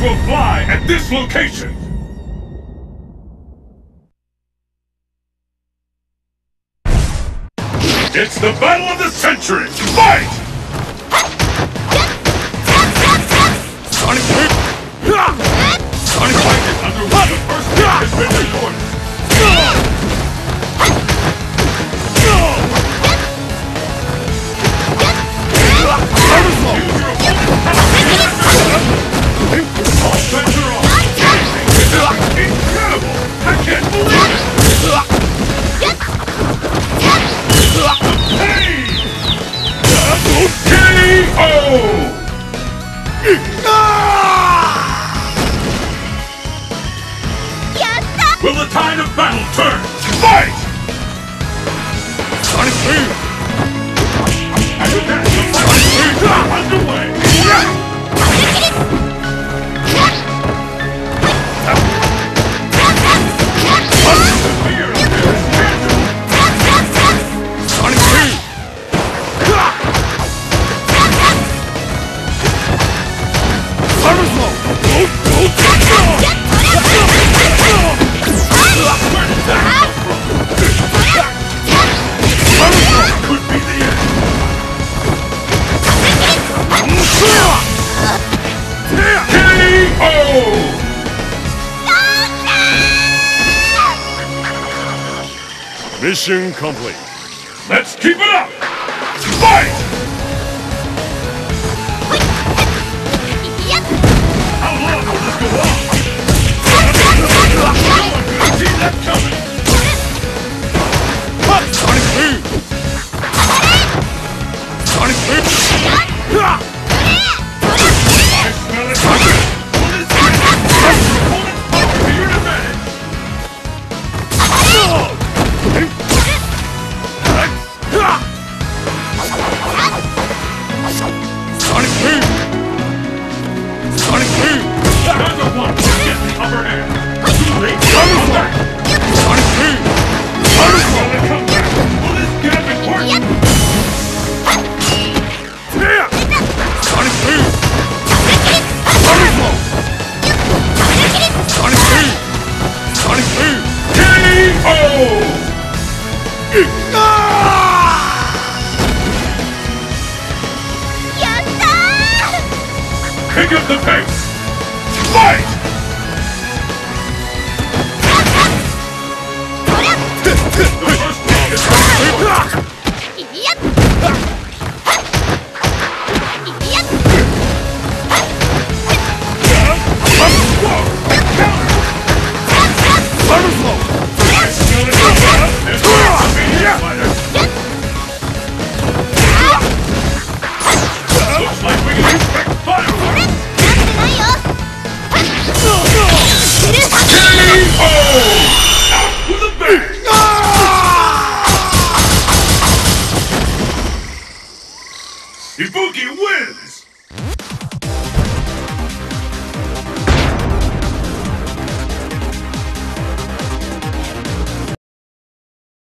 Will fly at this location! It's the battle of the century! Fight! Will the tide of battle turn? Fight! Sonic Boom! And is underway! The! Sonic Boom! Thunderstorm! Mission complete. Let's keep it up! Fight! How long will this go on? See that coming! Sonic Boom! Sonic Boom! Pick up the pace! Fight! Ibuki wins!